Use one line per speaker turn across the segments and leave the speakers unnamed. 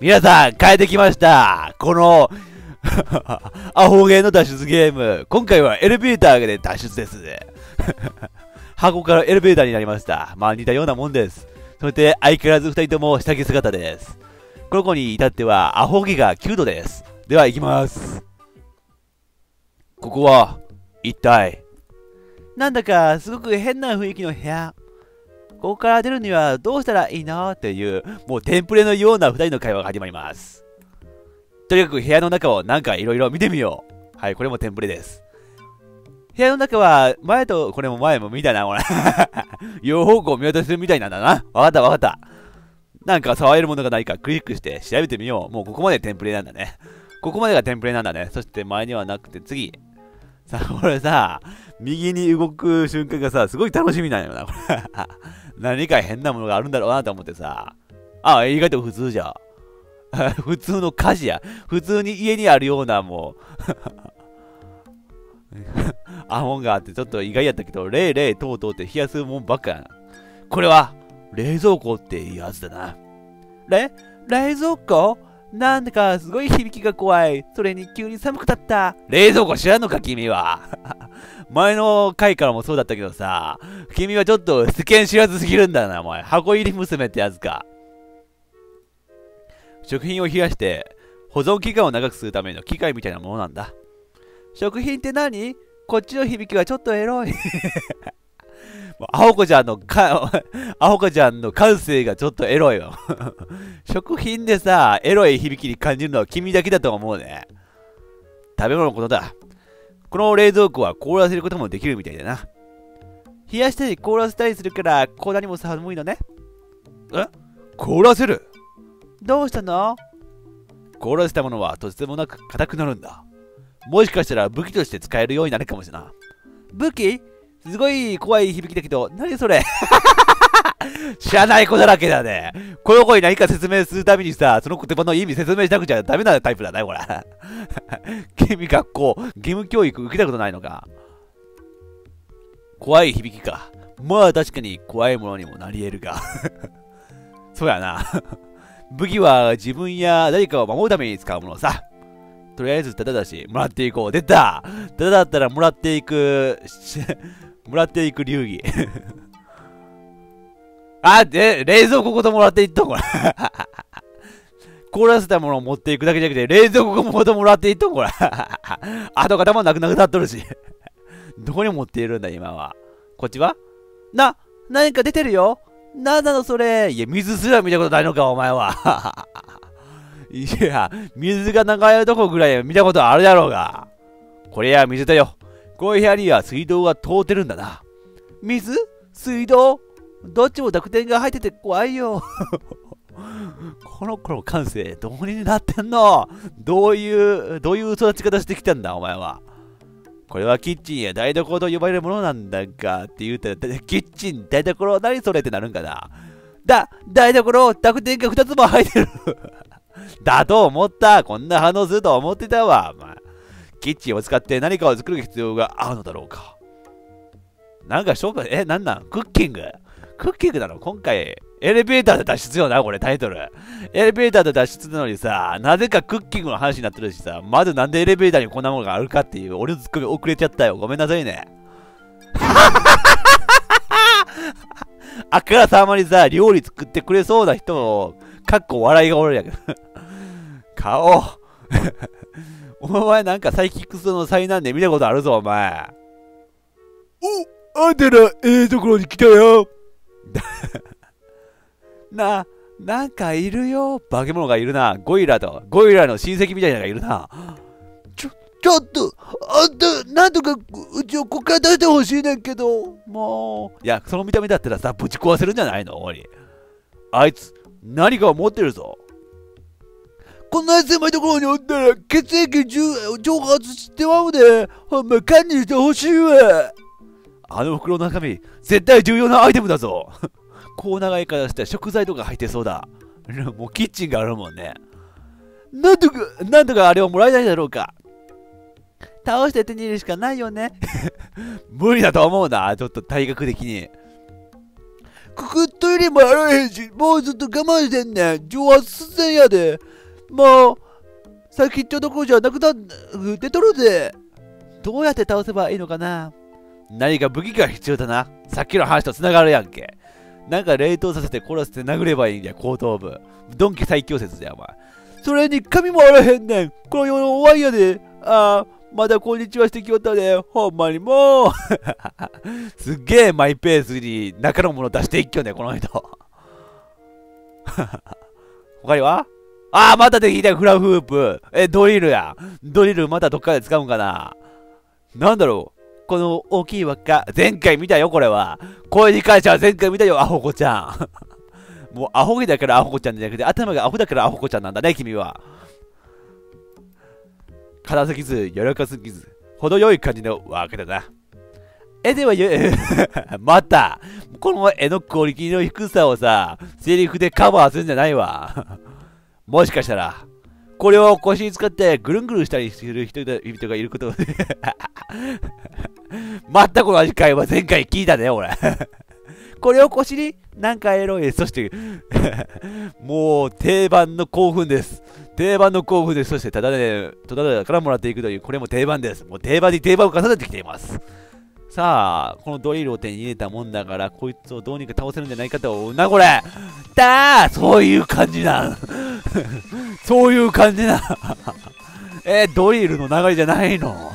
皆さん、帰ってきましたこの アホゲーの脱出ゲーム。今回はエレベーターで脱出です。箱からエレベーターになりました。まあ似たようなもんです。そして相変わらず二人とも下着姿です。この子に至ってはアホ毛が9度です。では行きます。ここは、一体。なんだかすごく変な雰囲気の部屋。ここから出るにはどうしたらいいのっていう、もうテンプレのような二人の会話が始まります。とにかく部屋の中をなんかいろいろ見てみよう。はい、これもテンプレです。部屋の中は、前と、これも前も見たな、これ。両方向見渡せるみたいなんだな。わかったわかった。なんか触れるものがないかクリックして調べてみよう。もうここまでテンプレなんだね。ここまでがテンプレなんだね。そして前にはなくて次。さあ、これさ、右に動く瞬間がさ、すごい楽しみなんよな、これ。何か変なものがあるんだろうなと思ってさ。あ、意外と普通じゃ。普通の火事や。普通に家にあるような、もう アホンがあってちょっと意外やったけど、レイレイとうとうって冷やすもんばっかやな。これは、冷蔵庫っていうやつだな。れ冷蔵庫？なんだかすごい響きが怖い。それに急に寒くなった。冷蔵庫知らんのか君は。前の回からもそうだったけどさ、君はちょっと世間知らずすぎるんだな、お前。箱入り娘ってやつか。食品を冷やして、保存期間を長くするための機械みたいなものなんだ。食品って何？こっちの響きはちょっとエロい アホコちゃんのか、アホコちゃんの感性がちょっとエロいよ 食品でさ、エロい響きに感じるのは君だけだと思うね。食べ物のことだ。この冷蔵庫は凍らせることもできるみたいだな。冷やしたり凍らせたりするから、こんなにも寒いのね。え？凍らせる？どうしたの？凍らせたものはとてもなく硬くなるんだ。もしかしたら武器として使えるようになるかもしれない。武器？すごい怖い響きだけど、何それ？知らない子だらけだね。この子に何か説明するためにさ、その言葉の意味説明しなくちゃダメなタイプだね、これ。君学校、義務教育受けたことないのか。怖い響きか。まあ確かに怖いものにもなり得るが。そうやな。武器は自分や誰かを守るために使うものさ。とりあえずただだし、もらっていこう。出たただだったらもらっていく、もらっていく流儀。あ、で、冷蔵庫ごともらっていっとん、これ。凍らせたものを持っていくだけじゃなくて、冷蔵庫ごともらっていっとん、これ。あとがもなくなくなっとるし。どこに持っているんだ、今は。こっちは？な、何か出てるよ。なんなの、それ。いや、水すら見たことないのか、お前は。いや、水が流れるとこぐらい見たことあるだろうが。これは水だよ。こういう部屋には水道が通ってるんだな。水？水道？どっちも濁点が入ってて怖いよ。この子の感性、どうになってんの？どういう、どういう育ち方してきたんだ、お前は。これはキッチンや台所と呼ばれるものなんだがって言うたら、キッチン、台所、何それってなるんかな？だ、台所、濁点が2つも入ってる。だと思った。こんな反応すると思ってたわ。まあ、キッチンを使って何かを作る必要があるのだろうか。なんか紹介、え、なんなん？クッキング？クッキングなの？今回、エレベーターで脱出よな、これタイトル。エレベーターで脱出なのにさ、なぜかクッキングの話になってるしさ、まずなんでエレベーターにこんなものがあるかっていう、俺のツッコミ遅れちゃったよ。ごめんなさいね。あからさまにさ、料理作ってくれそうな人を、かっこ笑いがおるやけど。顔お前なんかサイキックスの災難で見たことあるぞ、お前。お、あんたら、ええところに来たよ。な、なんかいるよ。化け物がいるな。ゴイラと、ゴイラの親戚みたいなのがいるな。ちょ、ちょっと、あんた、なんとか、うちをこっから出してほしいねんけど、もう。いや、その見た目だったらさ、ぶち壊せるんじゃないの？おい。あいつ、何かを持ってるぞ。こんな狭いところにおったら血液蒸発してまうで、ほんま管理してほしいわ。あの袋の中身、絶対重要なアイテムだぞ。こう長いからしたら食材とか入ってそうだ。もうキッチンがあるもんね。なんとか、なんとかあれをもらえないだろうか。倒して手に入れるしかないよね。無理だと思うな、ちょっと体格的に。
くくっといれもあらへんし、もうずっと我慢してんねん。蒸発寸前やで。もう、先っちょどころじゃなくなってとるで。
どうやって倒せばいいのかな何か武器が必要だな。さっきの話と繋がるやんけ。なんか冷凍させて殺して殴ればいいんだよ、後頭部。ドンキ最強説だよ、お前。
それに髪もあらへんねん。この世の終わりやで。ああ、まだこんにちはしてきよったで。ほんまにもう。
すっげえマイペースに中のもの出していっきょね、この人。他には？ああ、またできたフラフープ。え、ドリルや。ドリルまたどっかで使うんかななんだろうこの大きい輪っか。前回見たよ、これは。これに関しては前回見たよ、アホ子ちゃん。もうアホ毛だからアホ子ちゃんじゃなくて、頭がアホだからアホ子ちゃんなんだね、君は。硬すぎず、柔らかすぎず、程よい感じの輪っかだな。え、では、また、この絵のクオリティの低さをさ、セリフでカバーするんじゃないわ。もしかしたら、これを腰に使ってぐるんぐるんしたりする人々がいることまたこの会話前回聞いたね、俺 これを腰になんかエロい。そして もう定番の興奮です。定番の興奮です。そしてただで、ただでからもらっていくという、これも定番です。もう定番に定番を重ねてきています。さあ、このドリルを手に入れたもんだから、こいつをどうにか倒せるんじゃないかと思うな、これ。だーそういう感じな そういう感じな えー、ドリルの流れじゃないの？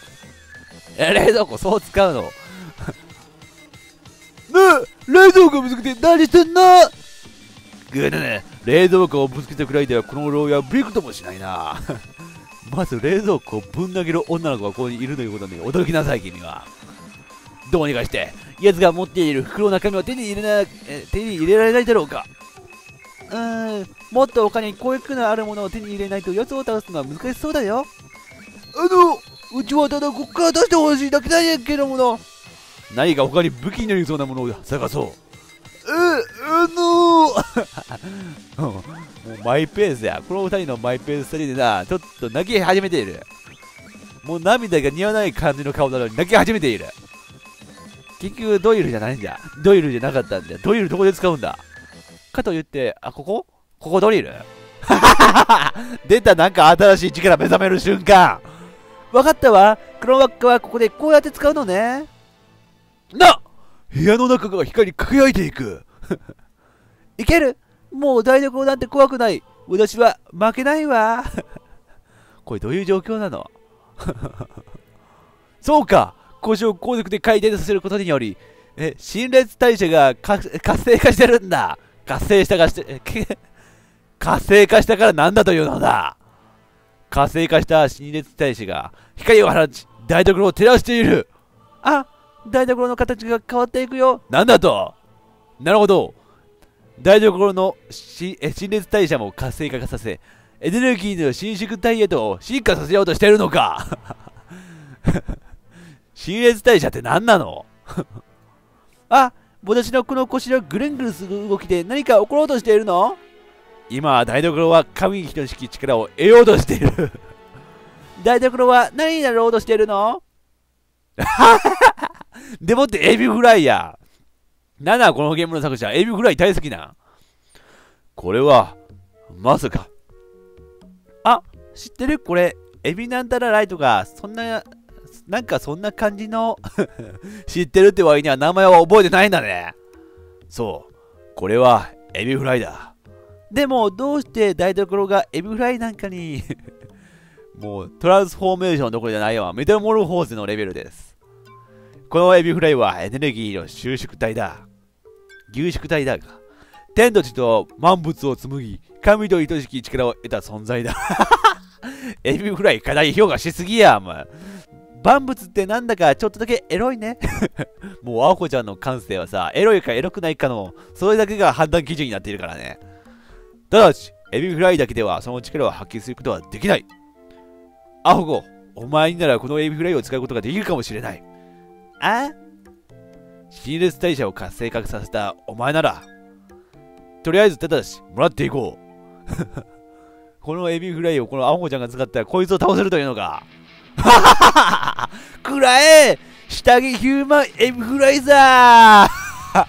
え、冷蔵庫そう使うの？ね
え、冷蔵庫ぶつけて何してんの？
ぐーね、冷蔵庫をぶつけたくらいではこの牢屋びくともしないな。まず冷蔵庫をぶん投げる女の子がここにいるということに驚きなさい、君は。どうにかして、奴が持っている袋の中身を手に入れな、え手に入れられないだろうか。
うーん、もっと他に攻撃のあるものを手に入れないと奴を倒すのは難しそうだよ。あの、うちはただこっから出してほしいだけなんやけどもな。
何か他に武器になりそうなものを探そう。
え、あの、
もうマイペースや。この二人のマイペース二人でな、ちょっと泣き始めている。もう涙が似合わない感じの顔なのに泣き始めている。結局ドイルじゃないんだ。ドイルじゃなかったんだ。ドイルどこで使うんだ？かと言って、あ、ここ？ここドリル？出たなんか新しい力目覚める瞬間
わかったわ。黒輪っかはここでこうやって使うのね。
な部屋の中が光り輝いていく
いける？もう台所なんて怖くない。私は負けないわ。
これどういう状況なの？そうか腰を高速で回転させることにより、え、心列代謝が活性化してるんだ。活性したかして、活性化したからなんだというのだ。活性化した心列代謝が光を放ち、台所を照らしている。
あ、台所の形が変わっていくよ。
なんだと？なるほど。台所の心列代謝も活性化させ、エネルギーの伸縮体へと進化させようとしてるのか。心列代謝って何なの？
あ、私のこの腰のぐるんぐるする動きで何か起ころうとしているの？
今、台所は神等しき力を得ようとしている。
台所は何になろうとしているの？
でもってエビフライや。なんだこのゲームの作者、エビフライ大好きな。これは、まさか。
あ、知ってる？これ、エビなんたらライトが、そんな、なんかそんな感じの
知ってるって割には名前は覚えてないんだね。そう。これは、エビフライだ。
でも、どうして台所がエビフライなんかに
もう、トランスフォーメーションどころじゃないわ。メタモルフォーゼのレベルです。このエビフライはエネルギーの凝縮体だ。凝縮体だが、天と地と万物を紡ぎ、神と愛しき力を得た存在だ。エビフライ過大評価しすぎや、お前。万物ってなんだかちょっとだけエロいね。もう、青子ちゃんの感性はさ、エロいかエロくないかの、それだけが判断基準になっているからね。ただし、エビフライだけではその力を発揮することはできない。アホゴ、お前にならこのエビフライを使うことができるかもしれない。
あ？
シーレス代謝を活性化させたお前なら、とりあえずただし、もらっていこう。このエビフライをこのアホちゃんが使ったらこいつを倒せるというのか。
くらえ下着ヒューマンエビフライザー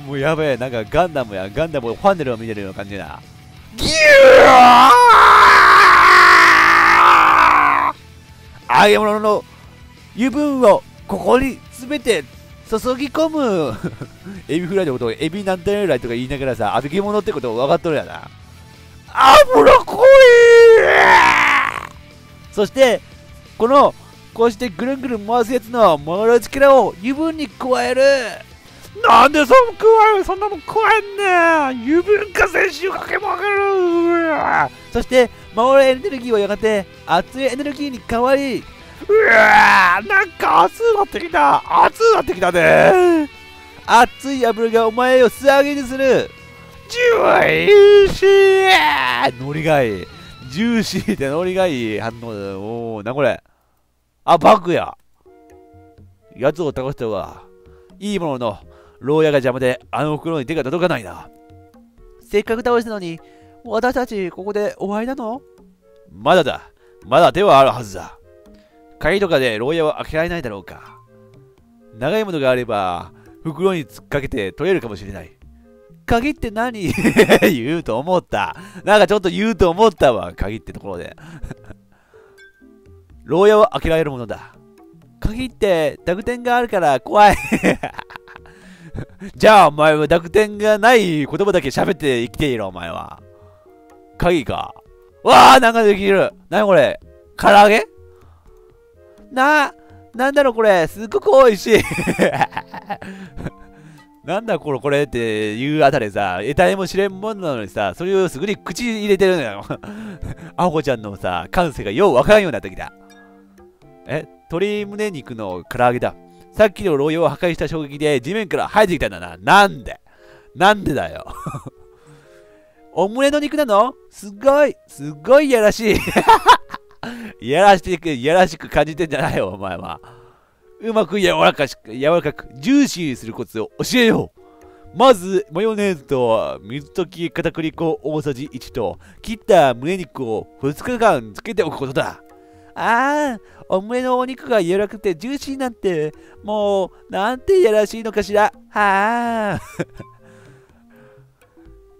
もうやべえ、なんかガンダムや、ガンダムファンネルを見てるような感じだ。ギュー揚げ物の油分をここにすべて注ぎ込む。エビフライのことをエビなんてらいとか言いながらさ、揚げ物ってことを分かっとるやな。油濃いそして、この、こうしてぐるんぐるん回すやつの回る力を油分に加える。なんでそん加える？そんなもん加えんねん。油分化選手かけまくるそして回るエネルギーはやがて熱いエネルギーに変わりうわなんか熱くなってきた。熱くなってきたね。熱い油がお前を素揚げにする。ジューシー。ノリがいい。ジューシーでノリがいい。反応だおおなこれ。あバグや。やつを倒したがいいものの牢屋が邪魔であの袋に手が届かないな。
せっかく倒したのに私たちここで終わりなの？
まだだ。まだ手はあるはずだ鍵とかで牢屋を開けられないだろうか。長いものがあれば袋に突っかけて取れるかもしれない。
鍵って何？
言うと思った。なんかちょっと言うと思ったわ。鍵ってところで。牢屋を開けられるものだ。
鍵って濁点があるから怖い。
じゃあお前は濁点がない言葉だけ喋って生きているお前は。鍵か。わあなんかできる。なにこれ？唐揚げ？
な、なんだろこれ、すっごく美味しい
なんだこれこれっていうあたりさ、得体も知れんもんなのにさ、それをすぐに口入れてるのよ。アホちゃんのさ、感性がようわからんようになってきた。え、鶏胸肉の唐揚げだ。さっきの牢屋を破壊した衝撃で地面から生えてきたんだな。なんで？なんでだよ。
お胸の肉なの？すごい、すごいやらしい。
いやらしく、いやらしく感じてんじゃないよ、お前は。うまく柔らかく、柔らかく、ジューシーにするコツを教えよう。まず、マヨネーズと水溶き片栗粉大さじ1と、切った胸肉を2日間漬けておくことだ。
ああ、お胸のお肉が柔らかくてジューシーなんて、もう、なんていやらしいのかしら。はあ。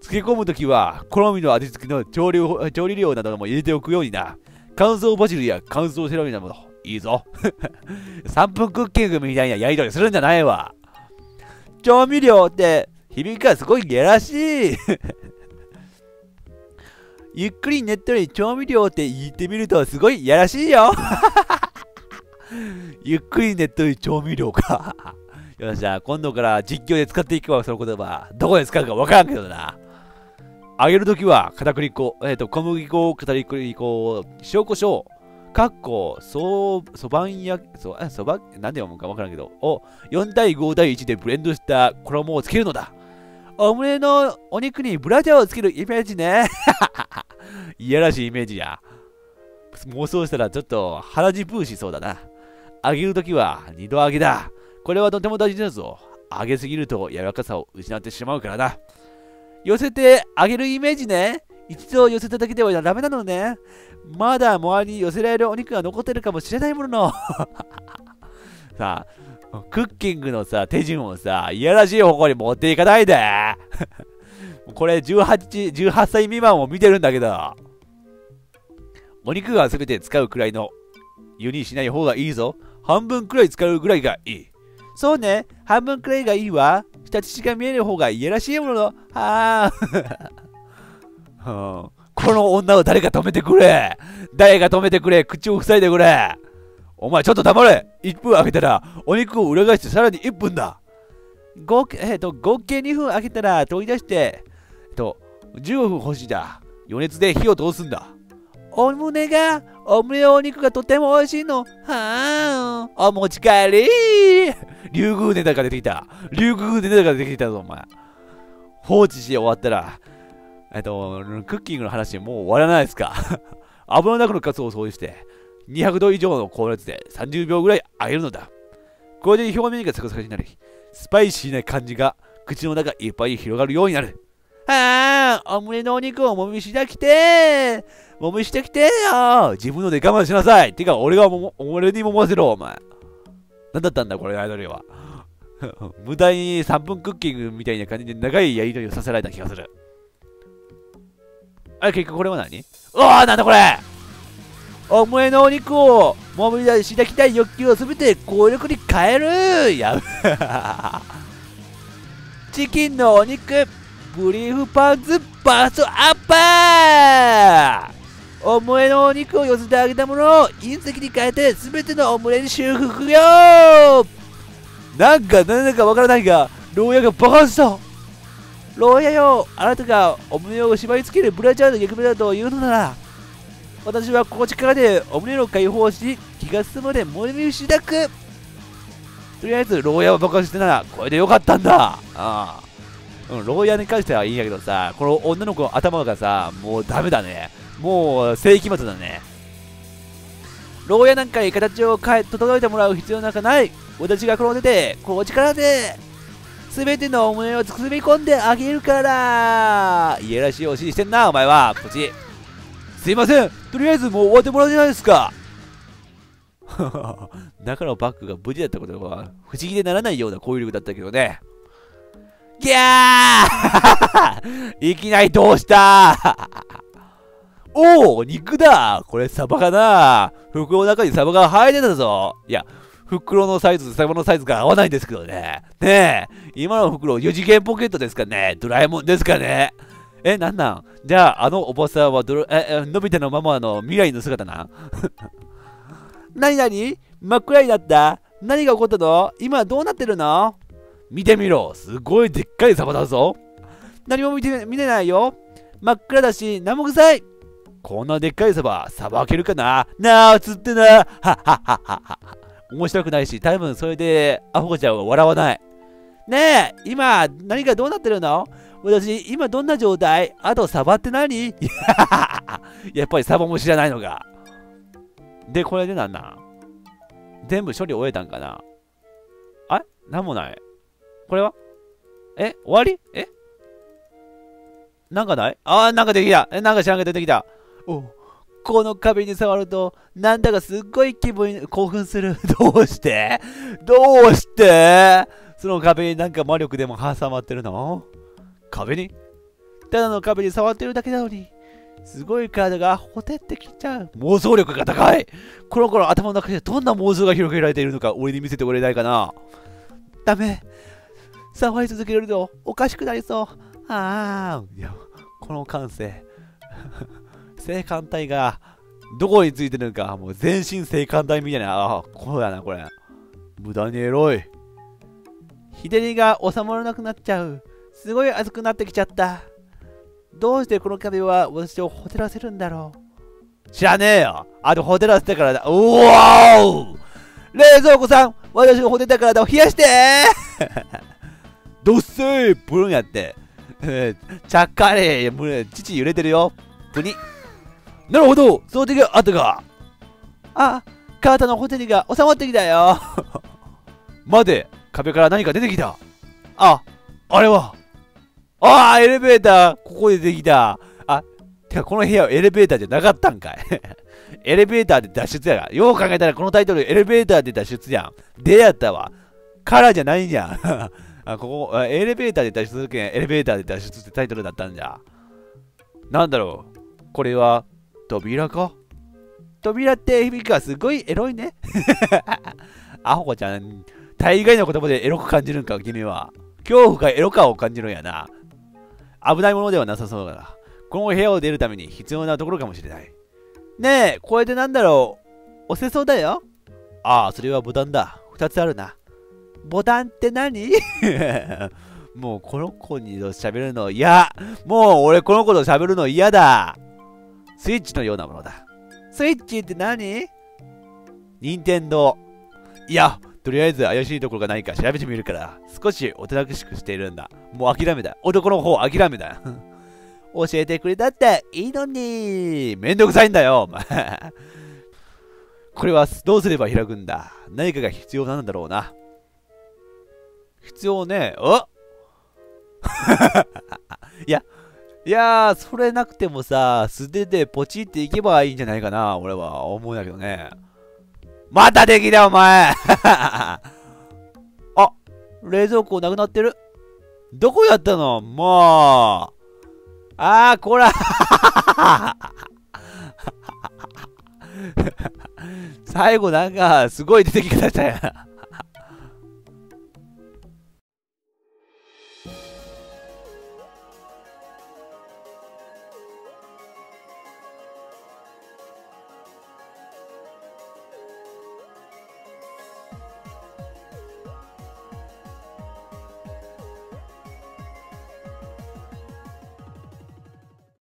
漬け込むときは、好みの味付けの調理調理料なども入れておくようにな。乾燥バジルや乾燥セロリなもの、いいぞ。3分クッキングみたいなやりとりするんじゃないわ。
調味料って響きがすごいやらしい。ゆっくりねっとり調味料って言ってみるとすごいやらしいよ。
ゆっくりねっとり調味料か。よし、じゃあ今度から実況で使っていくわ、その言葉。どこで使うかわからんけどな。揚げるときは片栗粉、えっ、ー、と、小麦粉、片栗粉、塩コショウ、かっこ、そ、そばんや、そ、そば、なんで読むかわからんけど、を4対5対1でブレンドした衣をつけるのだ。
お胸のお肉にブラジャーをつけるイメージね。
いやらしいイメージや。妄想したらちょっと腹ジプーしそうだな。揚げるときは二度揚げだ。これはとても大事だぞ。揚げすぎると柔らかさを失ってしまうからな。
寄せてあげるイメージね。一度寄せただけではダメなのね。まだ周りに寄せられるお肉が残ってるかもしれないものの。
さあ、クッキングのさ、手順をさ、いやらしい方向に持っていかないで。これ18、18歳未満を見てるんだけど。お肉が全て使うくらいの湯にしない方がいいぞ。半分くらい使うぐらいがいい。
そうね、半分くらいがいいわ。下乳が見える方がいやらしいもの。はあ。
この女を誰か止めてくれ？誰か止めてくれ？口を塞いでくれお前ちょっと黙れ !1 分空けたらお肉を裏返してさらに1分だ
合計、えっ、と、合計2分空けたら取り出して、
えっと、15分欲しいだ。余熱で火を通すんだ。
お胸が、お胸お肉がとても美味しいの。はあ、お持ち帰り
竜宮ネタが出てきた。竜宮ネタが出てきたぞ、お前。放置して終わったら、えっと、クッキングの話もう終わらないですか。油の中のカツを掃除して、200度以上の高熱で30秒ぐらい揚げるのだ。これで表面がサクサクになり、スパイシーな感じが口の中いっぱい広がるようになる。
はあ、お胸のお肉をもみしだきてもみしてきてよ
自分ので我慢しなさいてか、俺がも、俺にもませろ、お前。何だったんだ、これ、アイドルは。無駄に3分クッキングみたいな感じで長いやりとりをさせられた気がする。あ、結局これは何？うわなんだこれお前のお肉をもみ出しだきたい欲求をすべて効力に変えるや チキンのお肉ブリーフパンツバーストアッパーお前のお肉を寄せてあげたものを隕石に変えて全てのオムレに修復よ！なんか何だかわからないが牢屋が爆発した！牢屋よあなたがお胸を縛り付けるブラジャーの役目だというのなら私はこの力でお胸を解放し気が済むまで燃えみしだく！とりあえず牢屋を爆破してならこれでよかったんだ！ああ。うん牢屋に関してはいいんやけどさこの女の子の頭がさもうダメだね。もう世紀末だね。牢屋なんかに形を変え整えてもらう必要なんかない。私が転んでてこの力で全ての思いを包み込んであげるからいやらしいお尻してんなお前は。ポチすいません。とりあえずもう終わってもらうじゃないですか。中のバッグが無事だったことは不思議でならないような攻撃力だったけどね。ギャー いきなりどうした？おお肉だ。これサバかな？袋の中にサバが入ってたぞ。いや、袋のサイズとサバのサイズが合わないんですけどね。ねえ、今の袋4次元ポケットですかね？ドラえもんですかね？え、なんなん？じゃあ、あのおばさんはドラ、え、え、のび太のママの未来の姿ななになに真っ暗になった？何が起こったの？今どうなってるの？見てみろ。すごいでっかいサバだぞ。何も見て見てないよ。真っ暗だし生臭い。こんなでっかいサバさばけるかな。なあ釣ってなはっはっはっはは。面白くないし多分それでアホちゃんは笑わない。ねえ今何がどうなってるの？私今どんな状態？あとサバって何 やっぱりサバも知らないのか。でこれでなんなん？全部処理終えたんかな？あなんもない。これは？え終わり？え？なんかない？あーなんかできた。えなんか知らんけど出てきた。おこの壁に触るとなんだかすっごい気分に興奮する。どうして？どうして？その壁になんか魔力でも挟まってるの？壁に？ただの壁に触ってるだけなのにすごい体がほてってきちゃう。妄想力が高い。この頃頭の中でどんな妄想が広げられているのか俺に見せてくれないかな。ダメ。触り続けるとおかしくなりそう。ああいやこの感性。性感帯がどこについてるのか。もう全身性感帯みたいな。ああこうやなこれ。無駄にエロい。日照りが収まらなくなっちゃう。すごい熱くなってきちゃった。どうしてこの壁は私をほてらせるんだろう。知らねえよ。あとほてらせてからだ。うわお冷蔵庫さん私がほてたからだ。冷やして。どっせープルンやってえー、ちゃっかり父揺れてるよ。プニなるほど。その手があったかあカーのホテルが収まってきたよ。待て壁から何か出てきた。ああれは。ああエレベーターここで出てきた。あてかこの部屋はエレベーターじゃなかったんかい。エレベーターで脱出やが。よう考えたらこのタイトルエレベーターで脱出やん。でやったわ。カラーじゃないんじゃんあここエレベーターで脱出するけんエレベーターで脱出ってタイトルだったんじゃ。なんだろう。これは扉か？扉って響きがすごいエロいね。アホコちゃん大概の言葉でエロく感じるんか君は。恐怖かエロかを感じるんやな。危ないものではなさそうだな。この部屋を出るために必要なところかもしれない。ねえこれでなんだろう。押せそうだよ。ああそれはボタンだ。2つあるな。ボタンって何？もうこの子に喋るの嫌。もう俺この子と喋るの嫌だ。スイッチのようなものだ。スイッチって何？任天堂。いやとりあえず怪しいところがないか調べてみるから。少しおとなしくしているんだ。もう諦めだ。男の方諦めだ。教えてくれたっていいのに。めんどくさいんだよお前。これはどうすれば開くんだ？何かが必要なんだろうな必要ねお？いやいやー、それなくてもさ、素手でポチっていけばいいんじゃないかな、俺は思うんだけどね。またできたお前 あ、冷蔵庫なくなってる。どこやったの？もう。あー、こら 最後なんか、すごい出てき方したやな。